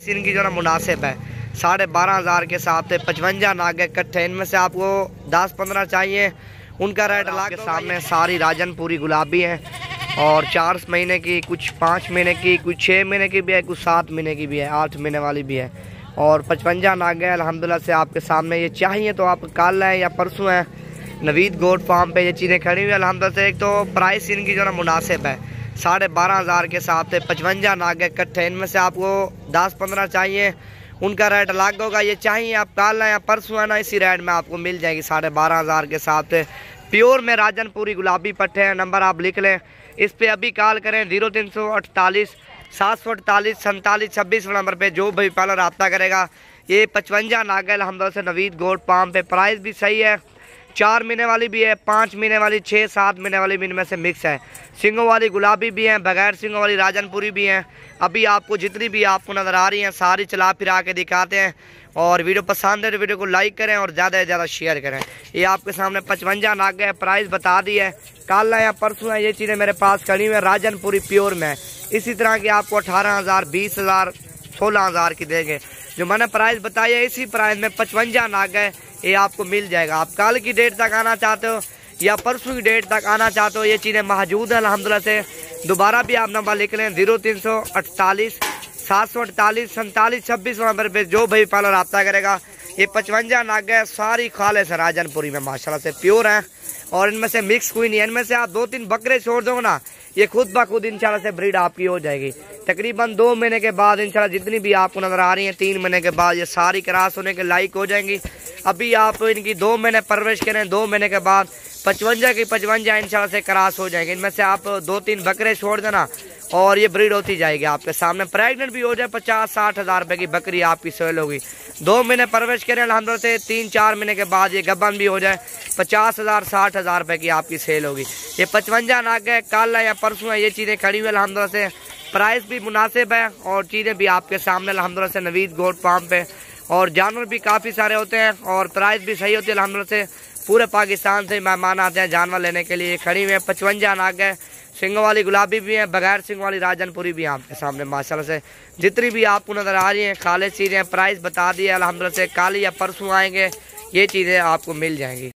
इनकी जो ना मुनासिब है। साढ़े बारह हज़ार के हिसाब से पचवंजा नागे इकट्ठे। इनमें से आपको दस पंद्रह चाहिए। उनका रेट के सामने सारी राजन पूरी गुलाबी है। और चार महीने की कुछ पाँच महीने की कुछ छः महीने की भी है कुछ सात महीने की भी है आठ महीने वाली भी है। और पचवंजा नागे अलहमदिल्ला से आपके सामने ये चाहिए तो आप कल है या परसों है। नवीद गोड फार्म पे ये चीज़ें खड़ी हुई अलहमदिल्ला से। एक तो प्राइस इनकी जो ना मुनासिब है। साढ़े बारह हज़ार के हिसाब से पचवंजा नागे इकट्ठे। इनमें से आपको दस पंद्रह चाहिए। उनका रेट अलग होगा। ये चाहिए आप कल या परसों है ना इसी रेट में आपको मिल जाएगी साढ़े बारह हज़ार के हिसाब से। प्योर में राजनपुरी गुलाबी पट्टे हैं। नंबर आप लिख लें। इस पर अभी कॉल करें ज़ीरो तीन सौ अड़तालीस, सात सौ अड़तालीस, सैंतालीस, छब्बीस नंबर पे जो भी पहले रबता करेगा। ये पचवंजा नागल हम से नवीद गोड पाम पे। प्राइस भी सही है। चार महीने वाली भी है, पाँच महीने वाली छः सात महीने वाली भी इनमें से मिक्स है। सिंगों वाली गुलाबी भी हैं, बगैर सिंगों वाली राजनपुरी भी हैं। अभी आपको जितनी भी आपको नज़र आ रही हैं, सारी चला फिरा के दिखाते हैं। और वीडियो पसंद है तो वीडियो को लाइक करें और ज़्यादा से ज़्यादा शेयर करें। ये आपके सामने पचवंजा नाग है प्राइस बता दी है। कल है या परसों है, ये चीज़ें मेरे पास खड़ी हुई हैं, राजनपुरी प्योर में। इसी तरह की आपको अठारह हज़ार, बीस हज़ार, सोलह हज़ार की देंगे। जो मैंने प्राइस बताई है, इसी प्राइस में पचवंजा नाग है। ये आपको मिल जाएगा। आप कल की डेट तक आना चाहते हो या परसों की डेट तक आना चाहते हो, ये चीज़ें मौजूद हैं, अलहमदिल्ला से। दोबारा भी आप नंबर लिख लें ज़ीरो तीन सौ अड़तालीस, सात सौ अड़तालीस, सैंतालीस, छब्बीस नंबर पर जो भी पार्लर रबता करेगा ये पचवंजा नाग है, सारी खाले से राजनपुरी में, माशाल्लाह से प्योर हैं। और इनमें से मिक्स कोई नहीं है, इनमें से आप दो तीन बकरे छोड़ दो ना, ये खुद ब खुद इंशाल्लाह से ब्रीड आपकी हो जाएगी। तकरीबन दो महीने के बाद इंशाल्लाह जितनी भी आपको नज़र आ रही है, तीन महीने के बाद ये सारी क्रास होने के लाइक हो जाएँगी। अभी आप इनकी दो महीने परवरिश करें, दो महीने के बाद पचवंजा की पचवंजा इंशाल्लाह से क्रास हो जाएँगे। इनमें से आप दो तीन बकरे छोड़ देना और ये ब्रीड होती जाएगी आपके सामने। प्रेगनेंट भी हो जाए, पचास, साठ हज़ार रुपए की बकरी आपकी सेल होगी। दो महीने परवरिश करें अलहमद से तीन, चार महीने के बाद ये गबन भी हो जाए, पचास हज़ार, साठ हज़ार रुपए की आपकी सेल होगी। ये पचवंजा नाग है, कल है या परसों है, ये चीज़ें खड़ी हुई अलहमद से। प्राइस भी मुनासिब है और चीज़ें भी आपके सामने अलहमद से नवीद गोड फार्म पे। और जानवर भी काफ़ी सारे होते हैं और प्राइस भी सही होती है अलहमद से। पूरे पाकिस्तान से मेहमान आते हैं जानवर लेने के लिए, खड़ी हुई है, पचवंजा नाग है। सिंग वाली गुलाबी भी हैं, बगैर सिंग वाली राजनपुरी भी हैं आपके सामने, माशाल्लाह से। जितनी भी आपको नज़र आ रही हैं, खाले चीज़ें प्राइस बता दिए अलहमद से, कल या परसों आएँगे, ये चीज़ें आपको मिल जाएँगी।